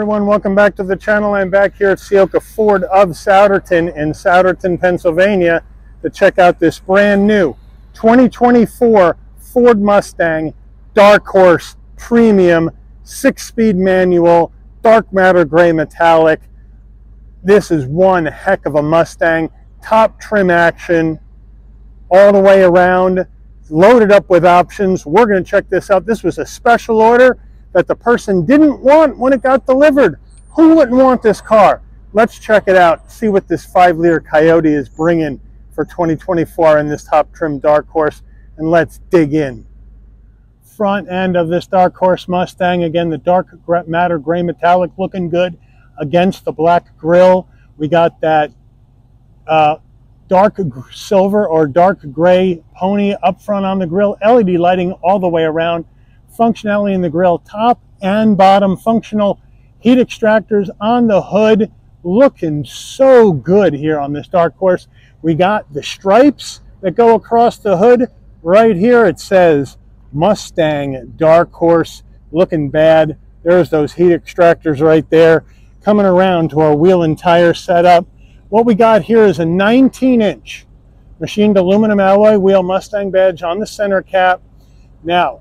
everyone, welcome back to the channel. I'm back here at Ciocca Ford of Souderton in Souderton, Pennsylvania to check out this brand new 2024 Ford Mustang Dark Horse Premium six-speed manual, dark matter gray metallic. This is one heck of a Mustang, top trim action all the way around, loaded up with options. We're going to check this out. This was a special order that the person didn't want when it got delivered. Who wouldn't want this car? Let's check it out, see what this 5-liter Coyote is bringing for 2024 in this top trim Dark Horse, and let's dig in. Front end of this Dark Horse Mustang, again, the dark matter gray metallic looking good against the black grille. We got that uh, dark silver or dark gray pony up front on the grill, LED lighting all the way around functionality in the grill, top and bottom functional heat extractors on the hood, looking so good here on this Dark Horse. We got the stripes that go across the hood. Right here it says Mustang Dark Horse, looking bad. There's those heat extractors right there. Coming around to our wheel and tire setup. What we got here is a 19 inch machined aluminum alloy wheel Mustang badge on the center cap. Now,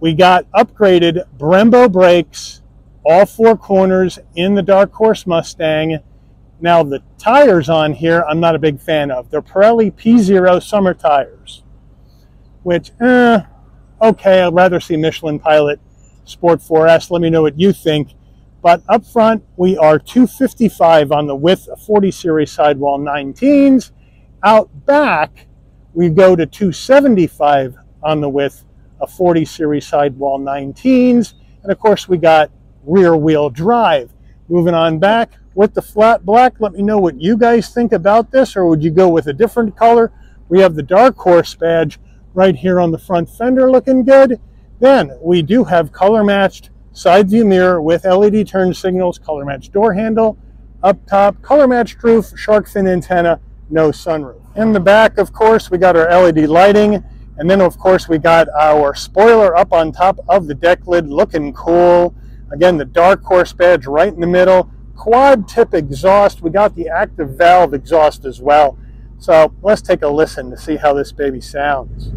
we got upgraded Brembo brakes, all four corners in the Dark Horse Mustang. Now the tires on here, I'm not a big fan of. They're Pirelli P0 summer tires, which, eh, okay, I'd rather see Michelin Pilot Sport 4S. Let me know what you think. But up front, we are 255 on the width of 40 series sidewall 19s. Out back, we go to 275 on the width a 40 series sidewall 19s. And of course we got rear wheel drive. Moving on back with the flat black, let me know what you guys think about this or would you go with a different color? We have the Dark Horse badge right here on the front fender looking good. Then we do have color matched side view mirror with LED turn signals, color matched door handle, up top, color matched roof, shark fin antenna, no sunroof. In the back, of course, we got our LED lighting and then of course we got our spoiler up on top of the deck lid looking cool. Again, the Dark Horse badge right in the middle. Quad tip exhaust. We got the active valve exhaust as well. So let's take a listen to see how this baby sounds.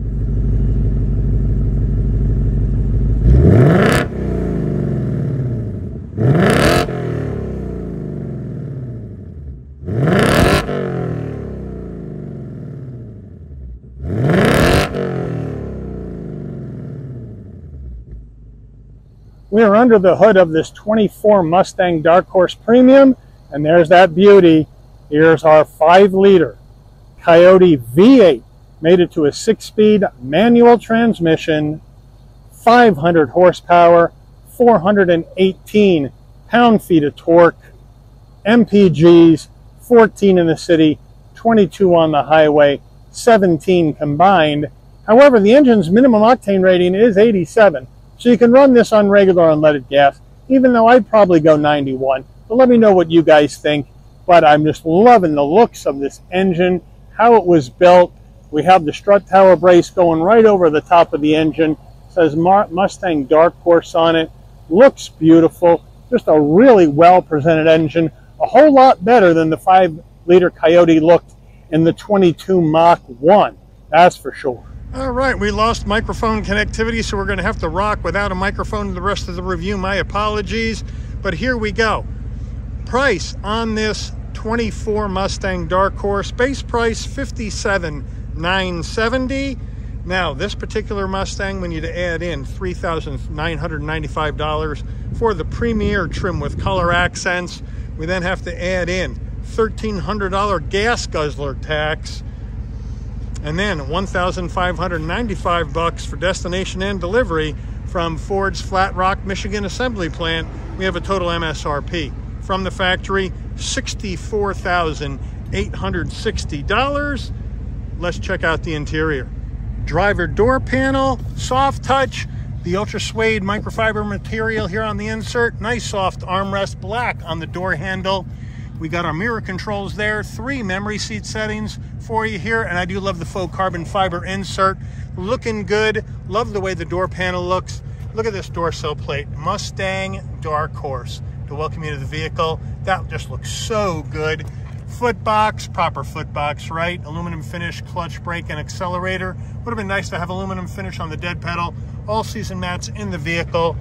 Under the hood of this 24 Mustang Dark Horse Premium, and there's that beauty. Here's our 5-liter Coyote V8. Made it to a 6-speed manual transmission, 500 horsepower, 418 pound-feet of torque, MPGs, 14 in the city, 22 on the highway, 17 combined. However, the engine's minimum octane rating is 87, so you can run this on regular unleaded gas, even though I'd probably go 91. But let me know what you guys think. But I'm just loving the looks of this engine, how it was built. We have the strut tower brace going right over the top of the engine. It says Mustang Dark Horse on it. Looks beautiful. Just a really well presented engine. A whole lot better than the 5 liter Coyote looked in the 22 Mach 1. That's for sure. All right, we lost microphone connectivity, so we're going to have to rock without a microphone the rest of the review. My apologies, but here we go. Price on this 24 Mustang Dark Horse, base price 57,970. Now, this particular Mustang, we need to add in $3,995 for the Premier trim with color accents. We then have to add in $1,300 gas guzzler tax and then 1,595 bucks for destination and delivery from Ford's Flat Rock, Michigan assembly plant. We have a total MSRP from the factory $64,860. Let's check out the interior. Driver door panel, soft touch, the ultra suede microfiber material here on the insert, nice soft armrest, black on the door handle. We got our mirror controls there, three memory seat settings for you here, and I do love the faux carbon fiber insert. Looking good. Love the way the door panel looks. Look at this door sill plate. Mustang Dark Horse. To welcome you to the vehicle. That just looks so good. Foot box, proper foot box, right? Aluminum finish, clutch, brake, and accelerator. Would have been nice to have aluminum finish on the dead pedal. All season mats in the vehicle.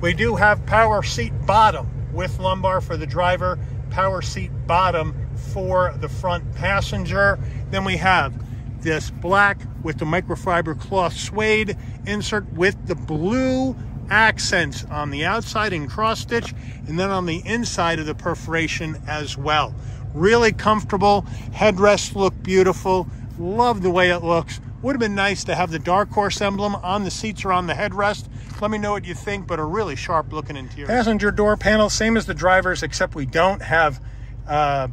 We do have power seat bottom with lumbar for the driver, power seat bottom for the front passenger. Then we have this black with the microfiber cloth suede insert with the blue accents on the outside in cross stitch and then on the inside of the perforation as well. Really comfortable. Headrests look beautiful. Love the way it looks. Would have been nice to have the Dark Horse emblem on the seats or on the headrest. Let me know what you think, but a really sharp looking interior. Passenger door panel, same as the driver's, except we don't have uh,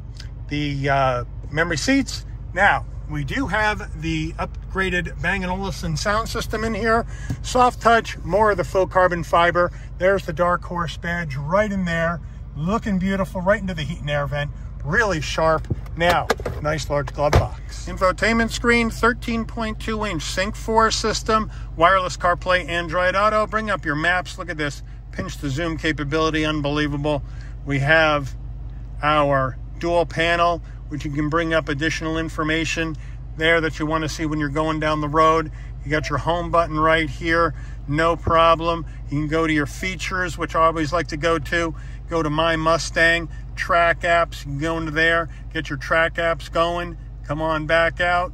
the uh, memory seats. Now, we do have the upgraded Bang & Olufsen sound system in here. Soft touch, more of the faux carbon fiber. There's the Dark Horse badge right in there. Looking beautiful, right into the heat and air vent. Really sharp. Now, nice large glove box. Infotainment screen, 13.2 inch Sync 4 system, wireless CarPlay, Android Auto. Bring up your maps. Look at this pinch to zoom capability, unbelievable. We have our dual panel which you can bring up additional information there that you want to see when you're going down the road. You got your home button right here, no problem. You can go to your features, which I always like to go to. Go to My Mustang, track apps, you can go into there, get your track apps going, come on back out.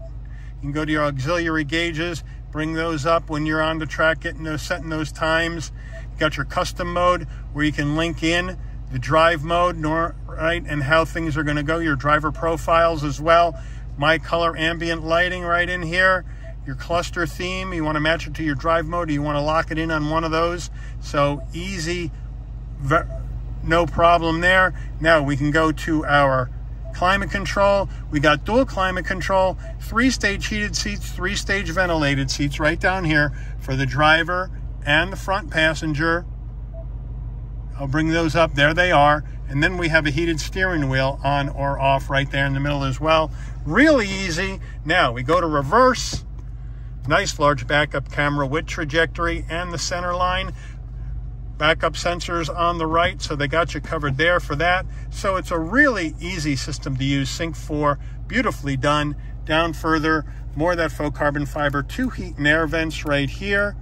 You can go to your auxiliary gauges, bring those up when you're on the track, getting those setting those times. You got your custom mode where you can link in the drive mode, right, and how things are going to go, your driver profiles as well. My color ambient lighting right in here. Your cluster theme, you want to match it to your drive mode, you want to lock it in on one of those. So easy, no problem there. Now we can go to our climate control. We got dual climate control, three stage heated seats, three stage ventilated seats right down here for the driver and the front passenger. I'll bring those up. There they are. And then we have a heated steering wheel on or off right there in the middle as well. Really easy. Now we go to reverse. Nice large backup camera with trajectory and the center line. Backup sensors on the right, so they got you covered there for that. So it's a really easy system to use. Sync 4, beautifully done. Down further, more of that faux carbon fiber, two heat and air vents right here.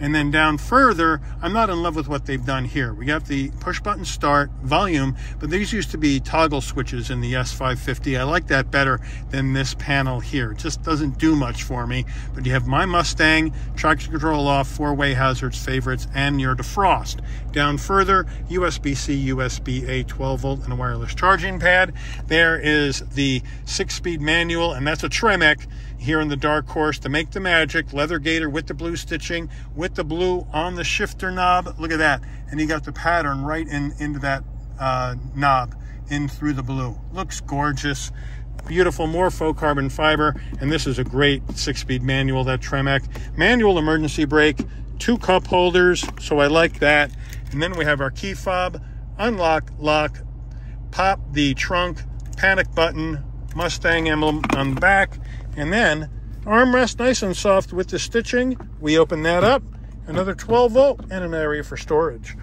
And then down further, I'm not in love with what they've done here. We got the push button start volume, but these used to be toggle switches in the S550. I like that better than this panel here. It just doesn't do much for me. But you have my Mustang, traction control off, four-way hazards, favorites, and your defrost. Down further, USB-C, USB-A 12 volt and a wireless charging pad. There is the six-speed manual, and that's a Tremec here in the Dark Horse to make the magic. Leather gator with the blue stitching, with the blue on the shifter knob. Look at that. And you got the pattern right in into that uh, knob, in through the blue. Looks gorgeous. Beautiful, more faux carbon fiber. And this is a great six-speed manual, that Tremec. Manual emergency brake, two cup holders, so I like that. And then we have our key fob, unlock, lock, pop the trunk, panic button, Mustang emblem on the back, and then armrest nice and soft with the stitching. We open that up, another 12 volt and an area for storage.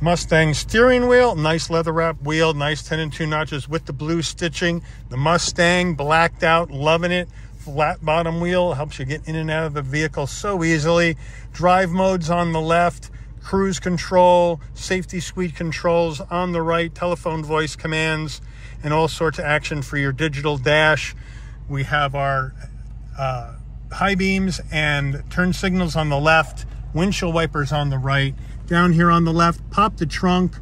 Mustang steering wheel, nice leather wrap wheel, nice 10 and 2 notches with the blue stitching. The Mustang blacked out, loving it. Flat bottom wheel helps you get in and out of the vehicle so easily. Drive modes on the left, cruise control, safety suite controls on the right, telephone voice commands, and all sorts of action for your digital dash. We have our uh, high beams and turn signals on the left, windshield wipers on the right. Down here on the left, pop the trunk,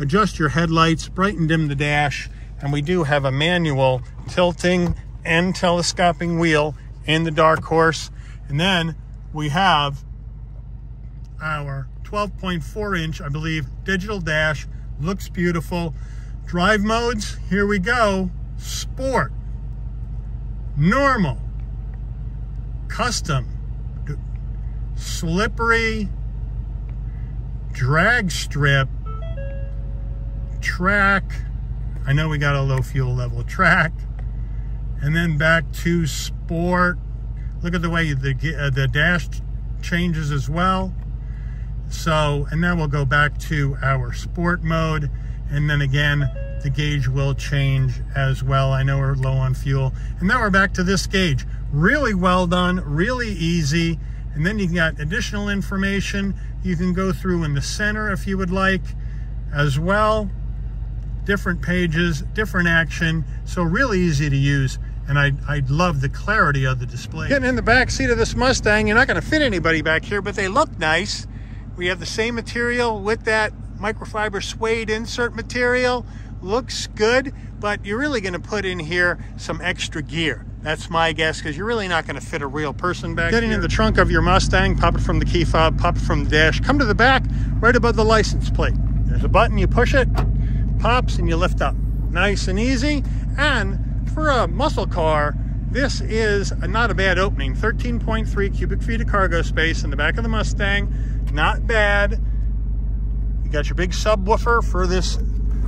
adjust your headlights, brighten dim the dash, and we do have a manual tilting and telescoping wheel in the Dark Horse. And then we have our 12.4 inch, I believe, digital dash. Looks beautiful. Drive modes, here we go. Sport normal, custom, slippery, drag strip, track. I know we got a low fuel level track. And then back to sport. Look at the way the, uh, the dash changes as well. So, and then we'll go back to our sport mode. And then again, the gauge will change as well. I know we're low on fuel. And now we're back to this gauge. Really well done, really easy. And then you got additional information you can go through in the center if you would like as well. Different pages, different action. So really easy to use. And I, I love the clarity of the display. Getting in the back seat of this Mustang, you're not going to fit anybody back here, but they look nice. We have the same material with that microfiber suede insert material. Looks good, but you're really going to put in here some extra gear. That's my guess because you're really not going to fit a real person back Getting here. in the trunk of your Mustang, pop it from the key fob, pop it from the dash, come to the back, right above the license plate. There's a button, you push it, pops, and you lift up. Nice and easy. And for a muscle car, this is a, not a bad opening. 13.3 cubic feet of cargo space in the back of the Mustang. Not bad. You got your big subwoofer for this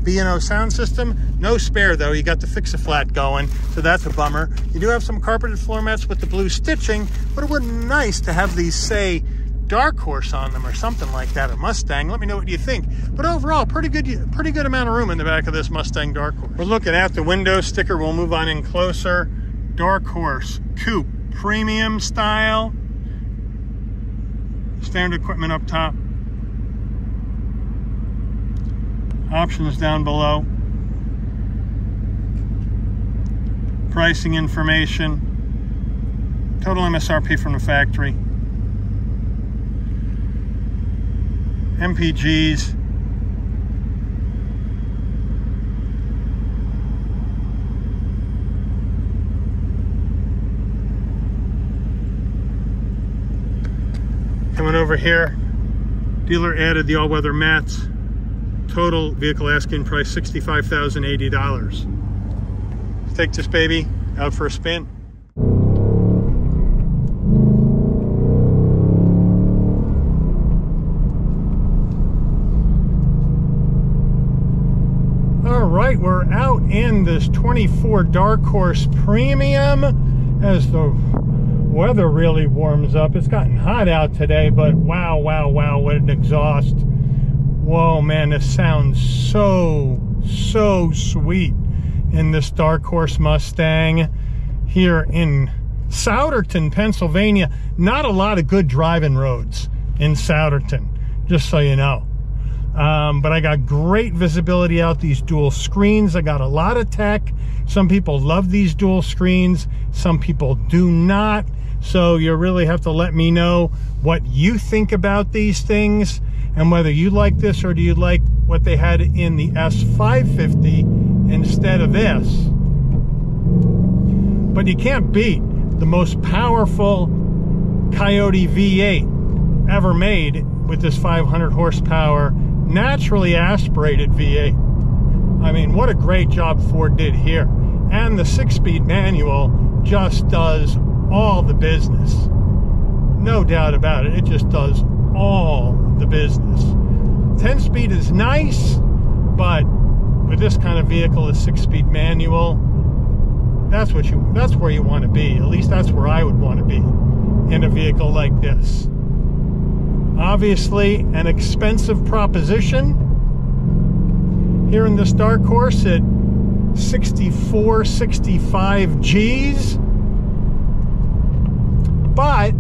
B&O sound system. No spare though, you got the Fix-A-Flat going, so that's a bummer. You do have some carpeted floor mats with the blue stitching, but it would be nice to have these, say, Dark Horse on them or something like that, a Mustang. Let me know what you think. But overall, pretty good, pretty good amount of room in the back of this Mustang Dark Horse. We're looking at the window sticker. We'll move on in closer. Dark Horse Coupe, premium style. Standard equipment up top. Options down below. Pricing information. Total MSRP from the factory. MPGs. Coming over here, dealer added the all-weather mats. Total vehicle asking price $65,080. Let's take this baby out for a spin. All right, we're out in this 24 Dark Horse Premium as the weather really warms up. It's gotten hot out today, but wow, wow, wow, what an exhaust. Whoa, man, this sounds so, so sweet in this Dark Horse Mustang here in Souderton, Pennsylvania. Not a lot of good driving roads in Souderton, just so you know. Um, but I got great visibility out these dual screens. I got a lot of tech. Some people love these dual screens. Some people do not. So you really have to let me know what you think about these things and whether you like this or do you like what they had in the S550 instead of this. But you can't beat the most powerful Coyote V8 ever made with this 500 horsepower naturally aspirated V8. I mean, what a great job Ford did here. And the six-speed manual just does all the business. No doubt about it. It just does all the business. 10 speed is nice, but with this kind of vehicle, a six speed manual, that's what you that's where you want to be. At least that's where I would want to be in a vehicle like this. Obviously, an expensive proposition. Here in this dark horse at 64, 65 G's. But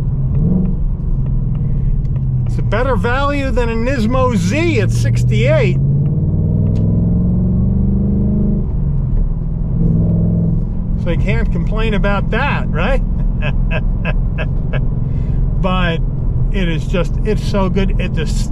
better value than a Nismo Z at 68. So you can't complain about that, right? but it is just, it's so good. It just,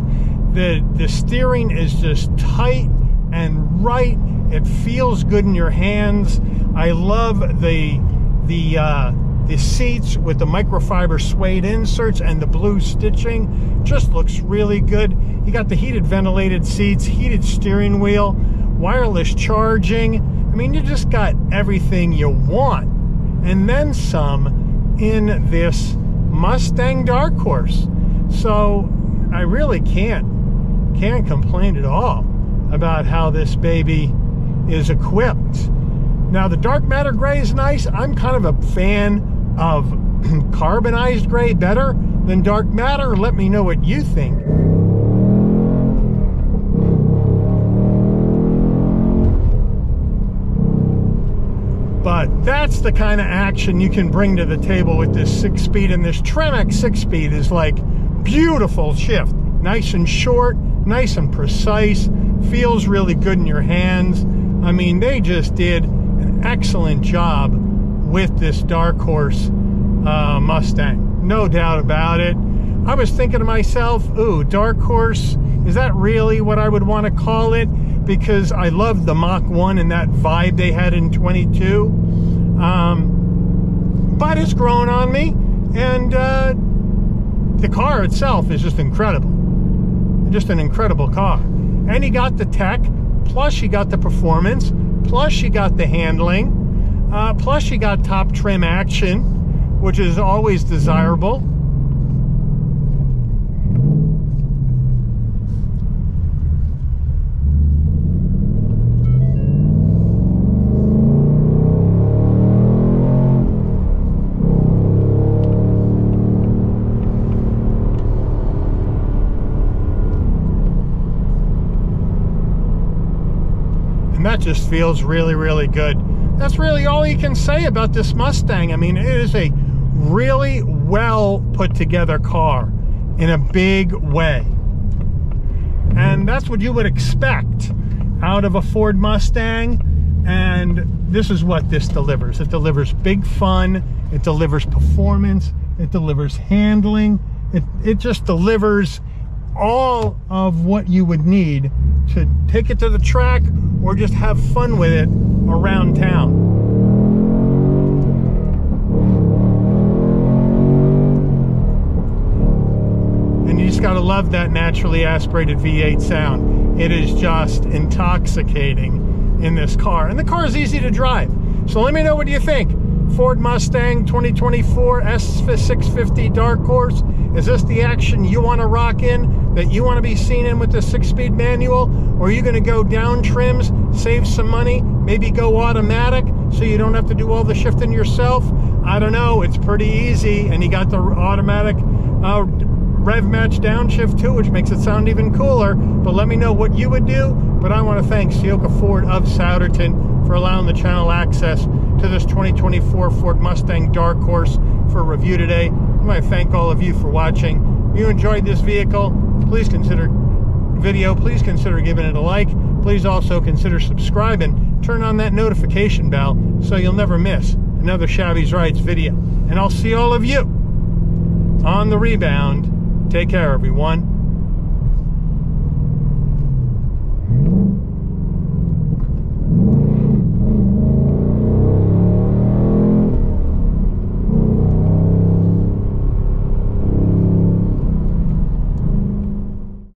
the, the steering is just tight and right. It feels good in your hands. I love the, the, uh, the seats with the microfiber suede inserts and the blue stitching just looks really good. You got the heated ventilated seats, heated steering wheel, wireless charging. I mean, you just got everything you want. And then some in this Mustang Dark Horse. So I really can't, can't complain at all about how this baby is equipped. Now the dark matter gray is nice. I'm kind of a fan of carbonized gray better than dark matter? Let me know what you think. But that's the kind of action you can bring to the table with this six speed. And this Tremec six speed is like beautiful shift. Nice and short, nice and precise, feels really good in your hands. I mean, they just did an excellent job with this Dark Horse uh, Mustang. No doubt about it. I was thinking to myself, ooh, Dark Horse, is that really what I would want to call it? Because I loved the Mach 1 and that vibe they had in 22. Um, but it's grown on me, and uh, the car itself is just incredible. Just an incredible car. And he got the tech, plus he got the performance, plus you got the handling, uh, plus you got top trim action, which is always desirable. and that just feels really, really good. That's really all you can say about this Mustang. I mean, it is a really well put together car in a big way. And that's what you would expect out of a Ford Mustang. And this is what this delivers. It delivers big fun. It delivers performance. It delivers handling. It, it just delivers all of what you would need to take it to the track or just have fun with it around town. And you just got to love that naturally aspirated V8 sound. It is just intoxicating in this car. And the car is easy to drive. So let me know what you think. Ford Mustang 2024 S650 Dark Horse. Is this the action you want to rock in, that you want to be seen in with the six-speed manual? Or are you going to go down trims, save some money, maybe go automatic so you don't have to do all the shifting yourself? I don't know. It's pretty easy, and you got the automatic uh, rev match downshift too, which makes it sound even cooler. But let me know what you would do. But I want to thank Ciocca Ford of Souderton for allowing the channel access to this 2024 Ford Mustang Dark Horse for review today. I want to thank all of you for watching. You enjoyed this vehicle, please consider video, please consider giving it a like. Please also consider subscribing. Turn on that notification bell so you'll never miss another Chabby's Rides video. And I'll see all of you on the rebound. Take care, everyone.